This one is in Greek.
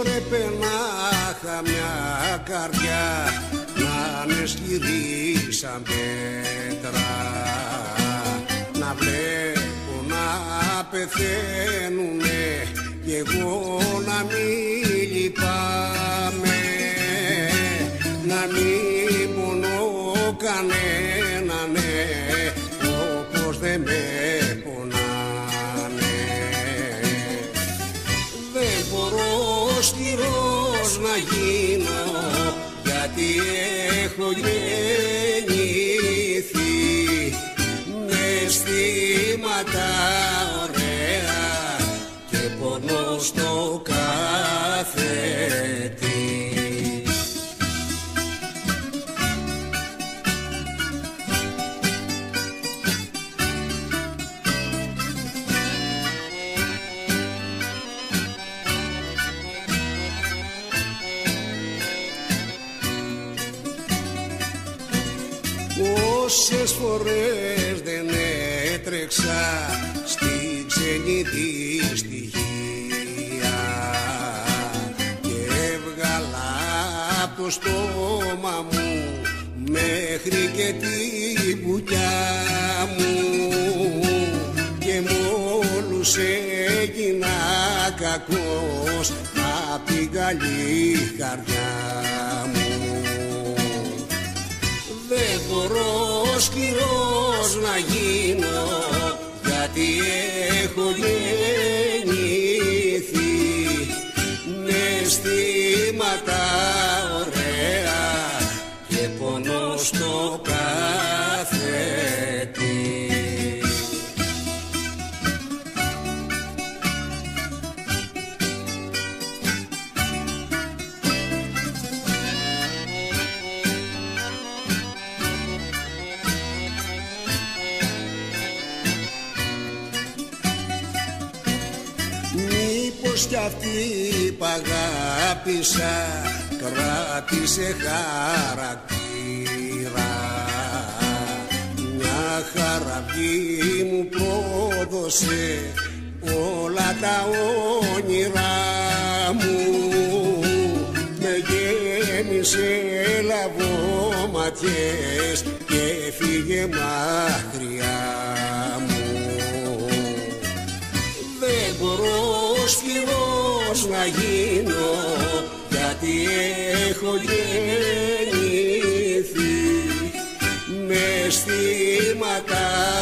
έπρεπε να είχα μια καρδιά να είναι σκληρή σαν πέτρα. Να βλέπω να πεθαίνουνε κι εγώ να μην λυπάμαι. Να μην πονώ κανένα ναι όπως δεν με μπορώ σκληρός να γίνω γιατί έχω γεννηθεί με αισθήματα ωραία και πονώ στο κάθε Πόσες φορές δεν έτρεξα στη ξενιτή στοιχεία και έβγαλα από το στόμα μου μέχρι και τη βουλιά μου και μόλους έγινα κακός απ' την καλή καρδιά μου σκληρός να γίνω γιατί έχω γεννηθεί. Με αισθήματα Μήπως κι αυτή που αγάπησα κράτησε χαρακτήρα. Μια χαραυγή μου πρόδωσε όλα τα όνειρά μου. Με γέμισε λαβόματιες και φύγε μακριά γίνω γιατί έχω γεννηθεί. Με στήματα